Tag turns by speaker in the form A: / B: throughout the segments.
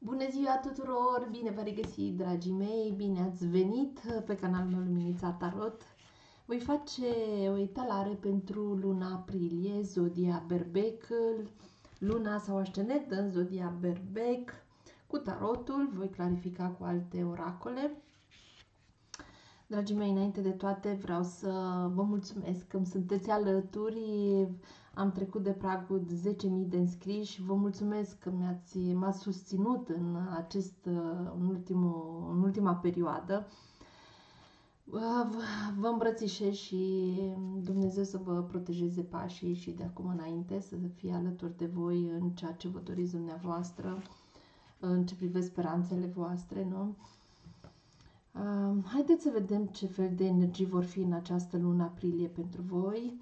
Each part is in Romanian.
A: Bună ziua tuturor! Bine v-a regăsit, dragii mei! Bine ați venit pe canalul meu Luminița Tarot. Voi face o etalare pentru luna aprilie, zodia Berbec, luna sau ascendent în zodia Berbec, cu tarotul, voi clarifica cu alte oracole. Dragii mei, înainte de toate vreau să vă mulțumesc că îmi sunteți alături. Am trecut de pragul de 10.000 de înscriși. Vă mulțumesc că mi-ați m-ați susținut în, acest, în, ultimul, în ultima perioadă. Vă îmbrățișez și Dumnezeu să vă protejeze pașii și de acum înainte să fie alături de voi în ceea ce vă doriți dumneavoastră, în ce privește speranțele voastre, nu? Haideți să vedem ce fel de energii vor fi în această lună aprilie pentru voi.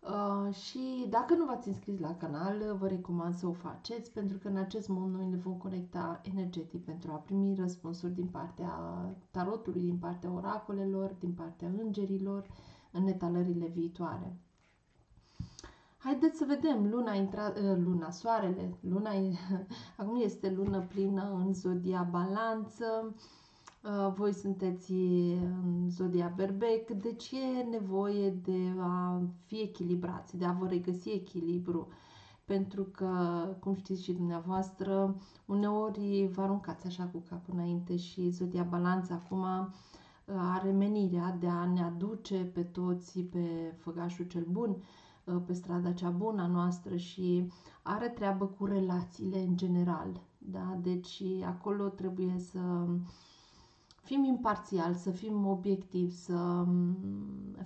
A: Uh, și dacă nu v-ați înscris la canal, vă recomand să o faceți, pentru că în acest mod noi ne vom conecta energetic pentru a primi răspunsuri din partea tarotului, din partea oracolelor, din partea îngerilor, în etalările viitoare. Haideți să vedem, luna, intra, uh, luna, soarele, luna, acum este lună plină în zodia balanță, Uh, voi sunteți în zodia berbec, deci e nevoie de a fi echilibrați, de a vă regăsi echilibru, pentru că, cum știți și dumneavoastră, uneori vă aruncați așa cu capul înainte și zodia balanță acum uh, are menirea de a ne aduce pe toți pe făgașul cel bun, uh, pe strada cea bună a noastră și are treabă cu relațiile în general. Da? Deci acolo trebuie să fim imparțiali, să fim obiectivi, să mm,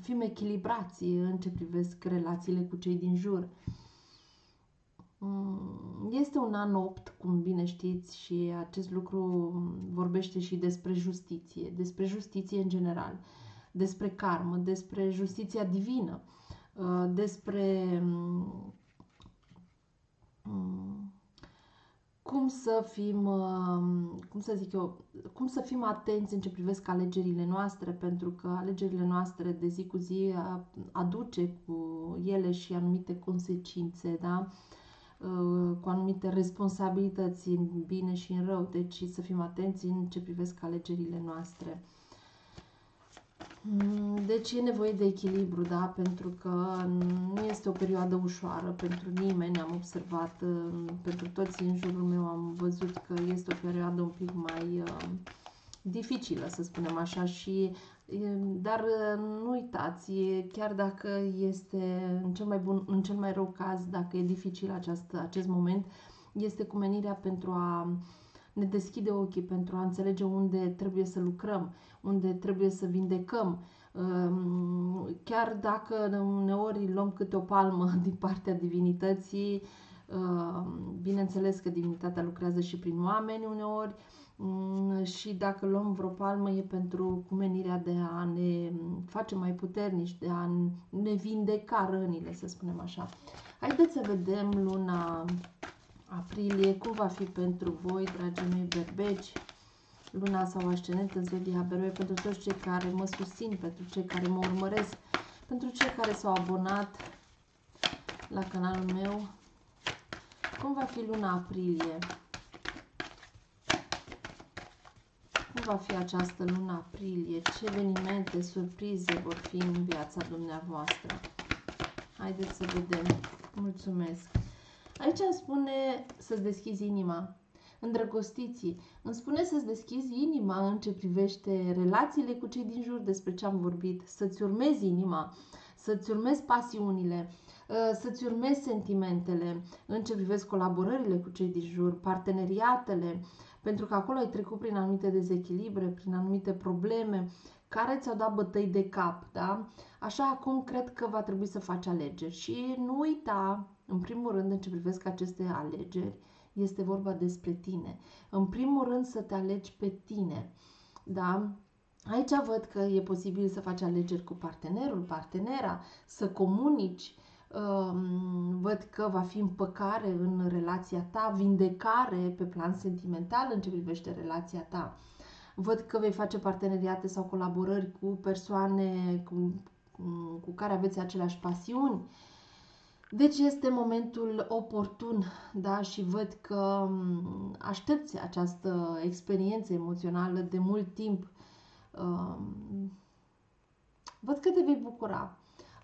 A: fim echilibrați în ce privesc relațiile cu cei din jur. Mm, este un an 8, cum bine știți, și acest lucru vorbește și despre justiție, despre justiție în general, despre karmă, despre justiția divină, uh, despre mm, cum să fim, uh, cum să zic eu, cum să fim atenți în ce privesc alegerile noastre, pentru că alegerile noastre de zi cu zi uh, aduce cu ele și anumite consecințe, da? Uh, cu anumite responsabilități în bine și în rău, deci să fim atenți în ce privesc alegerile noastre. Mm, deci e nevoie de echilibru, da? Pentru că nu este o perioadă ușoară pentru nimeni. Am observat, uh, pentru toți în jurul meu am văzut că este o perioadă un pic mai uh, dificilă, să spunem așa, și dar uh, nu uitați, chiar dacă este în cel mai bun, în cel mai rău caz, dacă e dificil acest, acest moment, este cumenirea pentru a ne deschide ochii pentru a înțelege unde trebuie să lucrăm, unde trebuie să vindecăm. Ehm, chiar dacă uneori luăm câte o palmă din partea divinității, ehm, bineînțeles că divinitatea lucrează și prin oameni uneori, mm, și dacă luăm vreo palmă e pentru cumenirea de a ne face mai puternici, de a ne vindeca rănile, să spunem așa. Haideți să vedem luna aprilie, cum va fi pentru voi, dragii mei berbeci, luna sau ascendent în zodia berbec, pentru toți cei care mă susțin, pentru cei care mă urmăresc, pentru cei care s-au abonat la canalul meu. Cum va fi luna aprilie? Cum va fi această lună aprilie? Ce evenimente, surprize vor fi în viața dumneavoastră? Haideți să vedem. Mulțumesc! Aici îmi spune să-ți deschizi inima, îndrăgostiții. Îmi spune să-ți deschizi inima în ce privește relațiile cu cei din jur, despre ce am vorbit, să-ți urmezi inima, să-ți urmezi pasiunile, ă, să-ți urmezi sentimentele în ce privești colaborările cu cei din jur, parteneriatele, pentru că acolo ai trecut prin anumite dezechilibre, prin anumite probleme care ți-au dat bătăi de cap, da? Așa acum cred că va trebui să faci alegeri și nu uita în primul rând, în ce privesc aceste alegeri, este vorba despre tine. În primul rând să te alegi pe tine. Da? Aici văd că e posibil să faci alegeri cu partenerul, partenera, să comunici. Um, văd că va fi împăcare în relația ta, vindecare pe plan sentimental în ce privește relația ta. Văd că vei face parteneriate sau colaborări cu persoane cu, cu care aveți aceleași pasiuni Deci este momentul oportun, da, și văd că mm, aștepți această experiență emoțională de mult timp. Um, văd că te vei bucura.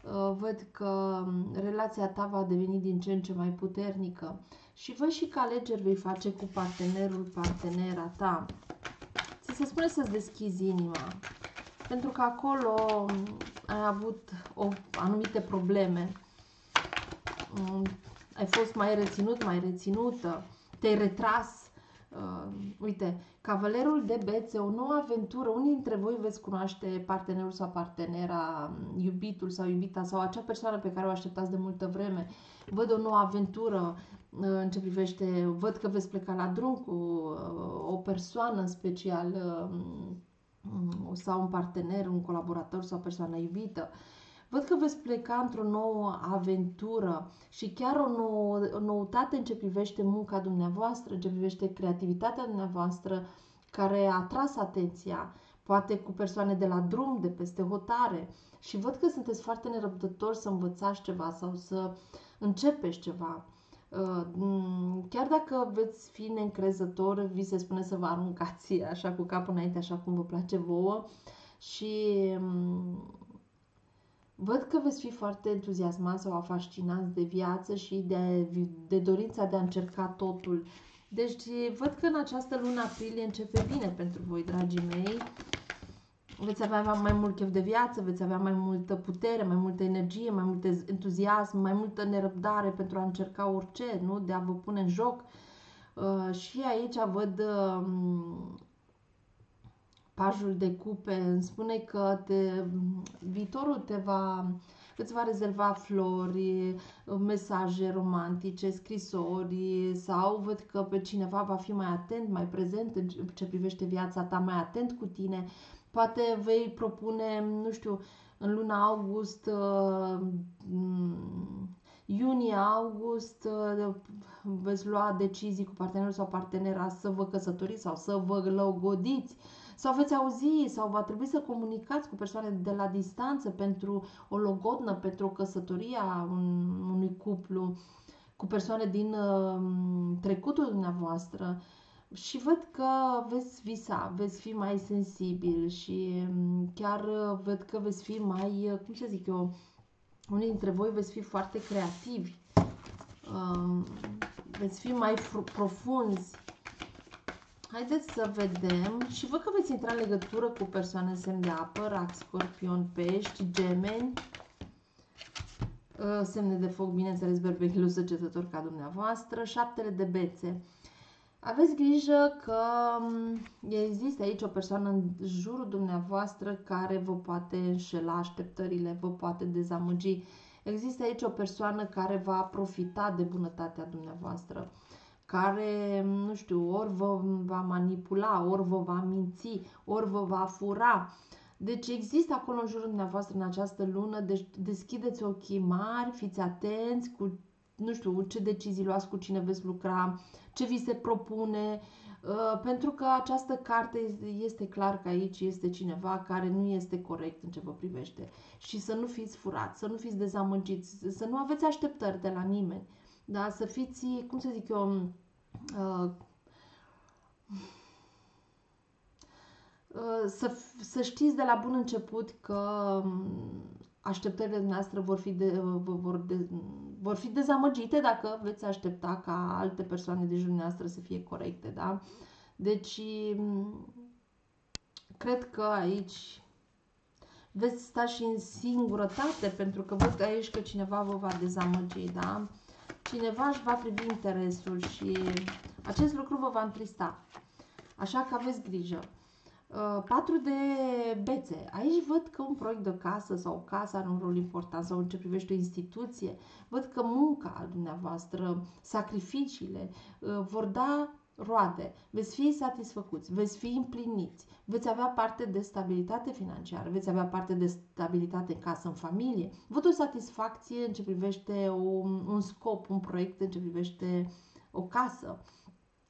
A: Uh, văd că mm, relația ta va deveni din ce în ce mai puternică și văd și că alegeri vei face cu partenerul, partenera ta. Ți se spune să-ți deschizi inima, pentru că acolo mm, ai avut o, anumite probleme Mm, ai fost mai reținut, mai reținută, te-ai retras. Uh, uite, Cavalerul de Bețe, o nouă aventură. Unii dintre voi veți cunoaște partenerul sau partenera, mm, iubitul sau iubita sau acea persoană pe care o așteptați de multă vreme. Văd o nouă aventură uh, în ce privește, văd că veți pleca la drum cu uh, o persoană în special uh, sau un partener, un colaborator sau o persoană iubită. Uh, Văd că veți pleca într-o nouă aventură și chiar o, nouă, o noutate în ce privește munca dumneavoastră, în ce privește creativitatea dumneavoastră, care a atras atenția, poate cu persoane de la drum, de peste hotare. Și văd că sunteți foarte nerăbdători să învățați ceva sau să începeți ceva. Uh, chiar dacă veți fi neîncrezător, vi se spune să vă aruncați așa cu capul înainte, așa cum vă place vouă și Văd că veți fi foarte entuziasmați sau fascinați de viață și de, de dorința de a încerca totul. Deci văd că în această lună aprilie începe bine pentru voi, dragii mei. Veți avea mai mult chef de viață, veți avea mai multă putere, mai multă energie, mai mult entuziasm, mai multă nerăbdare pentru a încerca orice, nu? De a vă pune în joc. Uh, și aici văd uh, pajul de cupe îmi spune că te, viitorul te va, îți va rezerva flori, mesaje romantice, scrisori sau văd că pe cineva va fi mai atent, mai prezent în ce privește viața ta, mai atent cu tine. Poate vei propune, nu știu, în luna august, uh, iunie-august, uh, veți lua decizii cu partenerul sau partenera să vă căsătoriți sau să vă lăugodiți sau veți auzi sau va trebui să comunicați cu persoane de la distanță pentru o logodnă, pentru o căsătorie a un, unui cuplu, cu persoane din uh, trecutul dumneavoastră? Și văd că veți visa, veți fi mai sensibil și um, chiar uh, văd că veți fi mai, uh, cum să zic eu, unii dintre voi veți fi foarte creativi, um, veți fi mai profunzi, Haideți să vedem și văd că veți intra în legătură cu persoane semn de apă, rac, scorpion, pești, gemeni, uh, semne de foc, bineînțeles, berbechilul săgetător ca dumneavoastră, șaptele de bețe. Aveți grijă că um, există aici o persoană în jurul dumneavoastră care vă poate înșela așteptările, vă poate dezamăgi. Există aici o persoană care va profita de bunătatea dumneavoastră care, nu știu, ori vă va manipula, ori vă va minți, ori vă va fura. Deci există acolo în jurul dumneavoastră în această lună, deci deschideți ochii mari, fiți atenți cu, nu știu, ce decizii luați, cu cine veți lucra, ce vi se propune, uh, pentru că această carte este clar că aici este cineva care nu este corect în ce vă privește. Și să nu fiți furați, să nu fiți dezamăgiți, să nu aveți așteptări de la nimeni da? Să fiți, cum să zic eu, uh, uh, să, să știți de la bun început că um, așteptările noastre vor fi, de, vor, de, vor fi dezamăgite dacă veți aștepta ca alte persoane de jurul noastră să fie corecte, da? Deci, um, cred că aici veți sta și în singurătate, pentru că văd aici că cineva vă va dezamăgi, da? Cineva își va privi interesul și acest lucru vă va întrista. Așa că aveți grijă. Uh, patru de bețe. Aici văd că un proiect de casă sau o casă are un rol important sau în ce privește o instituție. Văd că munca dumneavoastră, sacrificiile uh, vor da roade, veți fi satisfăcuți, veți fi împliniți, veți avea parte de stabilitate financiară, veți avea parte de stabilitate în casă, în familie, văd o satisfacție în ce privește un, un scop, un proiect, în ce privește o casă,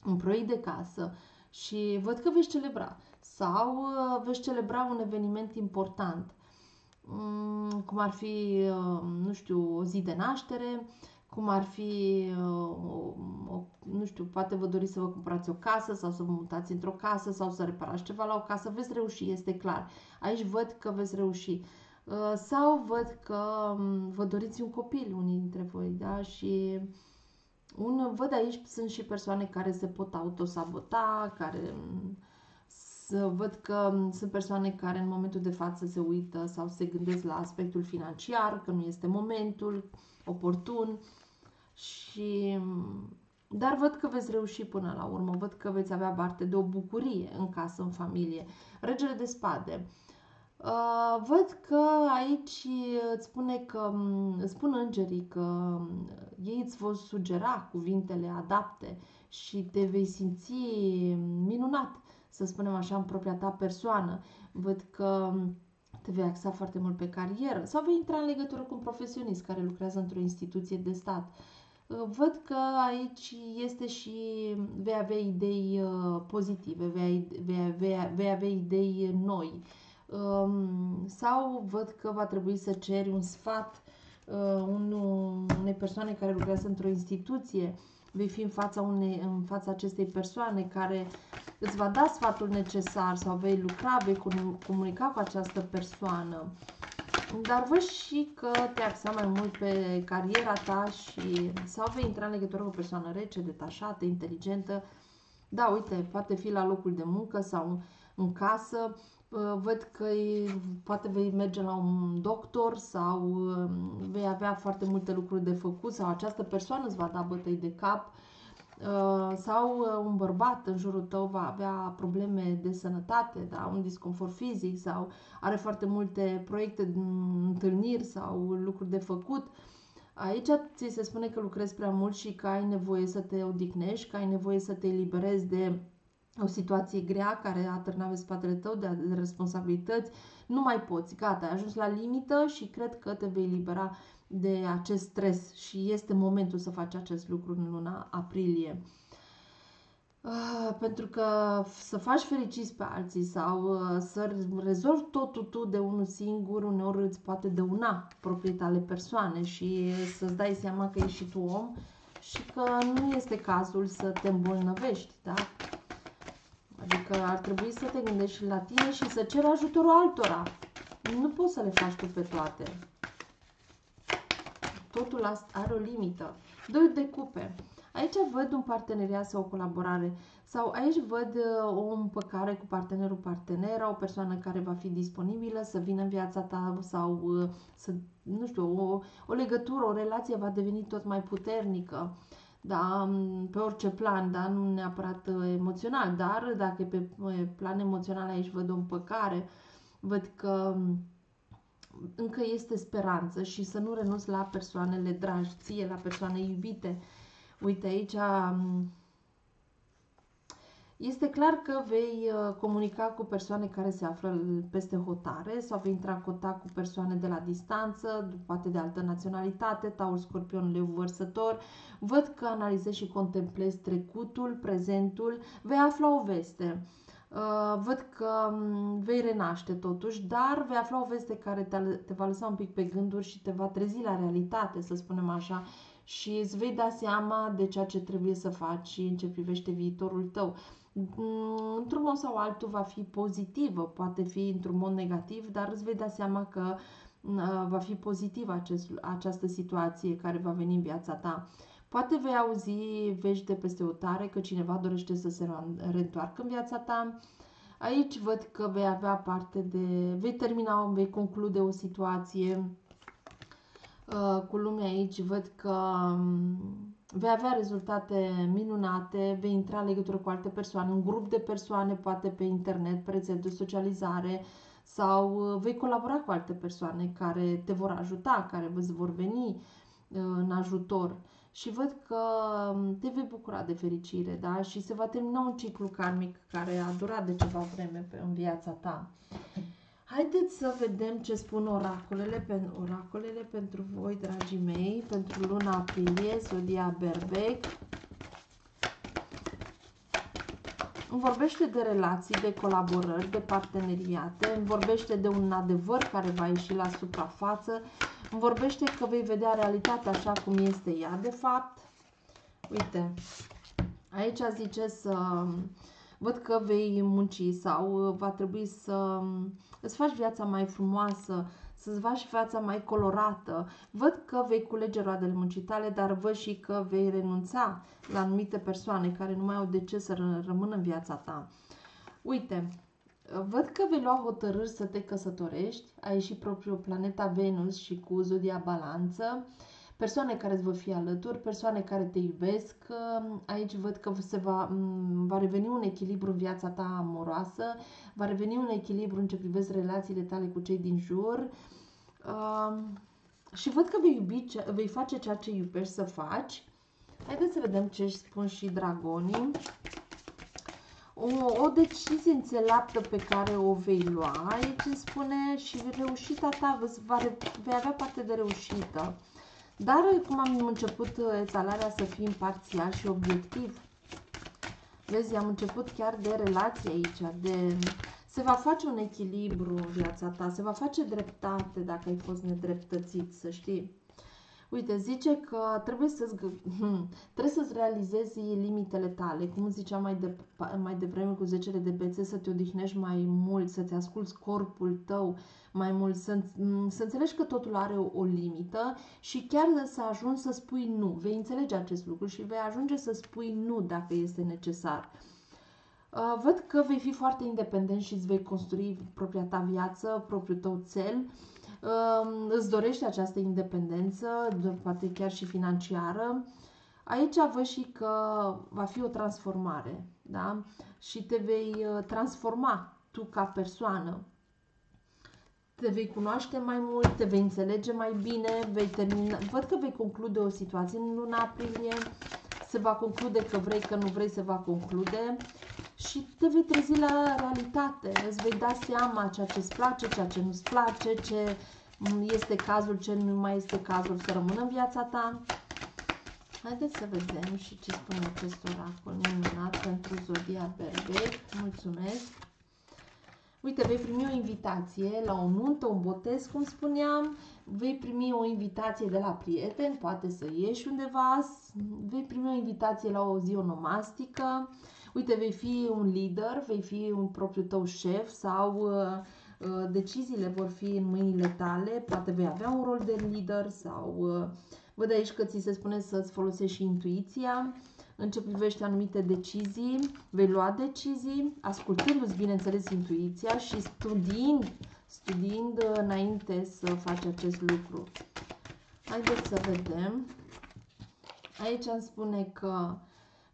A: un proiect de casă și văd că veți celebra sau uh, veți celebra un eveniment important. mm, cum ar fi, uh, nu știu, o zi de naștere, cum ar fi, uh, o, o, nu știu, poate vă doriți să vă cumpărați o casă sau să vă mutați într-o casă sau să reparați ceva la o casă, veți reuși, este clar. Aici văd că veți reuși. Uh, sau văd că um, vă doriți un copil, unii dintre voi, da? Și un, văd aici sunt și persoane care se pot autosabota, care um, să văd că um, sunt persoane care în momentul de față se uită sau se gândesc la aspectul financiar, că nu este momentul oportun și dar văd că veți reuși până la urmă, văd că veți avea parte de o bucurie în casă, în familie. Regele de spade. Uh, văd că aici îți spune că, îți spun îngerii că ei îți vor sugera cuvintele adapte și te vei simți minunat, să spunem așa, în propria ta persoană. Văd că te vei axa foarte mult pe carieră sau vei intra în legătură cu un profesionist care lucrează într-o instituție de stat. Uh, văd că aici este și vei avea idei uh, pozitive, vei, vei, vei, vei avea idei noi um, sau văd că va trebui să ceri un sfat uh, unei persoane care lucrează într-o instituție vei fi în fața, unei, în fața acestei persoane care îți va da sfatul necesar sau vei lucra, vei comunica cu această persoană. Dar văd și că te axa mai mult pe cariera ta și sau vei intra în legătură cu o persoană rece, detașată, inteligentă. Da, uite, poate fi la locul de muncă sau în casă văd că poate vei merge la un doctor sau um, vei avea foarte multe lucruri de făcut sau această persoană îți va da bătăi de cap uh, sau uh, un bărbat în jurul tău va avea probleme de sănătate, da? un disconfort fizic sau are foarte multe proiecte, întâlniri sau lucruri de făcut. Aici ți se spune că lucrezi prea mult și că ai nevoie să te odihnești, că ai nevoie să te eliberezi de o situație grea care a târnat pe spatele tău de, de responsabilități, nu mai poți, gata, ai ajuns la limită și cred că te vei libera de acest stres și este momentul să faci acest lucru în luna aprilie. Uh, pentru că să faci fericiți pe alții sau uh, să rezolvi totul tu de unul singur, uneori îți poate dăuna proprii tale persoane și să-ți dai seama că ești și tu om și că nu este cazul să te îmbolnăvești, da? Adică ar trebui să te gândești și la tine și să ceri ajutorul altora. Nu poți să le faci tu pe toate. Totul are o limită. Doi de cupe. Aici văd un parteneriat sau o colaborare sau aici văd uh, o împăcare cu partenerul partenera, o persoană care va fi disponibilă să vină în viața ta sau uh, să, nu știu, o, o legătură, o relație va deveni tot mai puternică da, pe orice plan, da, nu neapărat uh, emoțional, dar dacă pe plan emoțional aici văd o împăcare, văd că încă este speranță și să nu renunți la persoanele dragi ție, la persoane iubite. Uite aici este clar că vei uh, comunica cu persoane care se află peste hotare sau vei intra în contact cu persoane de la distanță, poate de altă naționalitate, taur, scorpion, leu, vărsător. Văd că analizezi și contemplezi trecutul, prezentul, vei afla o veste. Uh, văd că um, vei renaște totuși, dar vei afla o veste care te, te va lăsa un pic pe gânduri și te va trezi la realitate, să spunem așa, și îți vei da seama de ceea ce trebuie să faci în ce privește viitorul tău. Mm, într-un mod sau altul va fi pozitivă, poate fi într-un mod negativ, dar îți vei da seama că mm, va fi pozitiv acest, această situație care va veni în viața ta. Poate vei auzi vești de peste o tare că cineva dorește să se reîntoarcă în viața ta. Aici văd că vei avea parte de... vei termina, vei conclude o situație uh, cu lumea aici. Văd că um, vei avea rezultate minunate, vei intra în legătură cu alte persoane, un grup de persoane, poate pe internet, pe rețele de socializare sau uh, vei colabora cu alte persoane care te vor ajuta, care vă vor veni uh, în ajutor. Și văd că um, te vei bucura de fericire, da? Și se va termina un ciclu karmic care a durat de ceva vreme în viața ta. Haideți să vedem ce spun oracolele, oracolele pentru voi, dragii mei, pentru luna aprilie, Zodia Berbec. îmi vorbește de relații, de colaborări, de parteneriate, îmi vorbește de un adevăr care va ieși la suprafață, îmi vorbește că vei vedea realitatea așa cum este ea, de fapt. Uite, aici zice să văd că vei munci sau va trebui să îți faci viața mai frumoasă, să-ți faci viața mai colorată. Văd că vei culege roadele muncii tale, dar văd și că vei renunța la anumite persoane care nu mai au de ce să rămână în viața ta. Uite, văd că vei lua hotărâri să te căsătorești, ai ieșit propriu planeta Venus și cu zodia balanță, persoane care îți vor fi alături, persoane care te iubesc. Aici văd că se va, va reveni un echilibru în viața ta amoroasă, va reveni un echilibru în ce privește relațiile tale cu cei din jur. Uh, și văd că vei, iubi, vei face ceea ce iubești să faci. Haideți să vedem ce își spun și dragonii. O, o decizie înțeleaptă pe care o vei lua. Aici îmi spune și reușita ta, va, vei avea parte de reușită. Dar, cum am început etalarea să fii imparțial și obiectiv, vezi, am început chiar de relație aici, de... Se va face un echilibru în viața ta, se va face dreptate dacă ai fost nedreptățit, să știi. Uite, zice că trebuie să-ți, trebuie să-ți realizezi limitele tale, cum ziceam mai, de, mai devreme cu zecere de bețe, să te odihnești mai mult, să-ți asculți corpul tău mai mult, să, să înțelegi că totul are o, o limită și chiar să ajungi să spui nu. Vei înțelege acest lucru și vei ajunge să spui nu dacă este necesar. Uh, văd că vei fi foarte independent și îți vei construi propria ta viață, propriul tău cel îți dorești această independență, poate chiar și financiară, aici văd și că va fi o transformare, da? Și te vei uh, transforma tu ca persoană. Te vei cunoaște mai mult, te vei înțelege mai bine, vei termina. Văd că vei conclude o situație în luna aprilie, se va conclude că vrei, că nu vrei, se va conclude și te vei trezi la realitate. Îți vei da seama ceea ce îți place, ceea ce nu-ți place, ce este cazul, ce nu mai este cazul să rămână în viața ta. Haideți să vedem și ce spune acest oracol minunat pentru Zodia Berbec. Mulțumesc! Uite, vei primi o invitație la o nuntă, un botez, cum spuneam, vei primi o invitație de la prieten, poate să ieși undeva, vei primi o invitație la o zi onomastică, uite, vei fi un lider, vei fi un propriu tău șef sau uh, uh, deciziile vor fi în mâinile tale, poate vei avea un rol de lider sau uh, văd aici că ți se spune să-ți folosești și intuiția în ce privește anumite decizii, vei lua decizii, ascultându-ți, bineînțeles, intuiția și studiind, studiind înainte să faci acest lucru. Haideți să vedem. Aici îmi spune că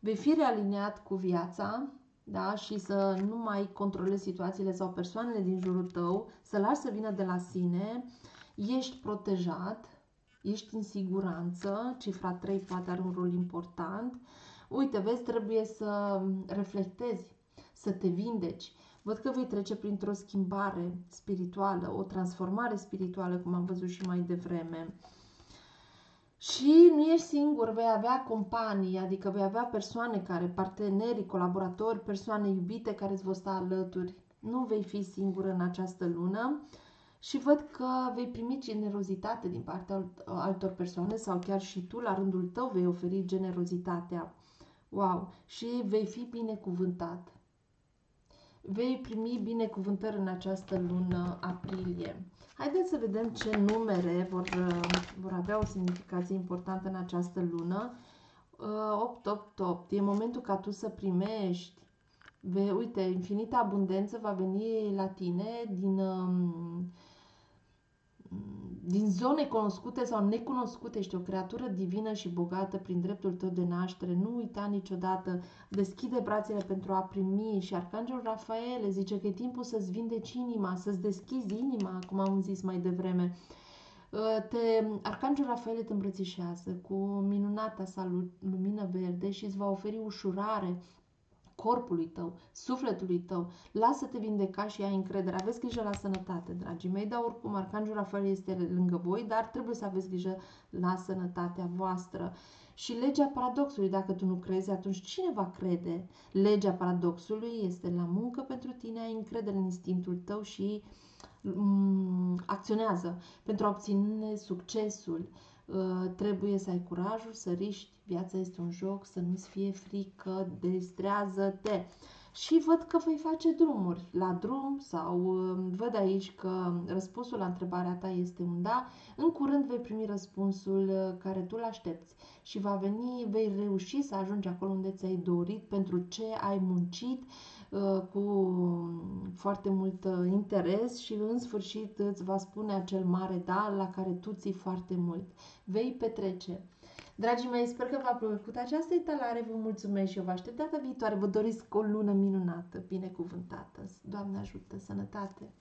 A: vei fi realiniat cu viața da? și să nu mai controlezi situațiile sau persoanele din jurul tău, să lași să vină de la sine, ești protejat, ești în siguranță, cifra 3 poate are un rol important. Uite, vezi, trebuie să reflectezi, să te vindeci. Văd că vei trece printr-o schimbare spirituală, o transformare spirituală, cum am văzut și mai devreme. Și nu ești singur, vei avea companii, adică vei avea persoane care, parteneri, colaboratori, persoane iubite care îți vor sta alături. Nu vei fi singur în această lună și văd că vei primi generozitate din partea altor persoane sau chiar și tu la rândul tău vei oferi generozitatea. Wow! Și vei fi binecuvântat. Vei primi binecuvântări în această lună aprilie. Haideți să vedem ce numere vor, vor avea o semnificație importantă în această lună. 888. Uh, e momentul ca tu să primești. Ve, uite, infinita abundență va veni la tine din um, din zone cunoscute sau necunoscute, ești o creatură divină și bogată prin dreptul tău de naștere, nu uita niciodată, deschide brațele pentru a primi și Archangelul Rafael zice că e timpul să-ți vindeci inima, să-ți deschizi inima, cum am zis mai devreme. Te, Archangelul Rafael te îmbrățișează cu minunata sa lumină verde și îți va oferi ușurare, corpului tău, sufletului tău. Lasă-te vindeca și ai încredere. Aveți grijă la sănătate, dragii mei, dar oricum Arcangel Rafael este lângă voi, dar trebuie să aveți grijă la sănătatea voastră. Și legea paradoxului, dacă tu nu crezi, atunci cine va crede? Legea paradoxului este la muncă pentru tine, ai încredere în instinctul tău și mm, acționează pentru a obține succesul. Uh, trebuie să ai curajul să riști, viața este un joc, să nu-ți fie frică, destrează-te. Și văd că vei face drumuri. La drum sau um, văd aici că răspunsul la întrebarea ta este un da. În curând vei primi răspunsul uh, care tu îl aștepți și va veni, vei reuși să ajungi acolo unde ți-ai dorit, pentru ce ai muncit. uh, cu foarte mult uh, interes și în sfârșit îți va spune acel mare da la care tu ții foarte mult. Vei petrece. Dragii mei, sper că v-a plăcut această etalare, vă mulțumesc și eu vă aștept data viitoare. Vă doresc o lună minunată, binecuvântată. Doamne ajută, sănătate!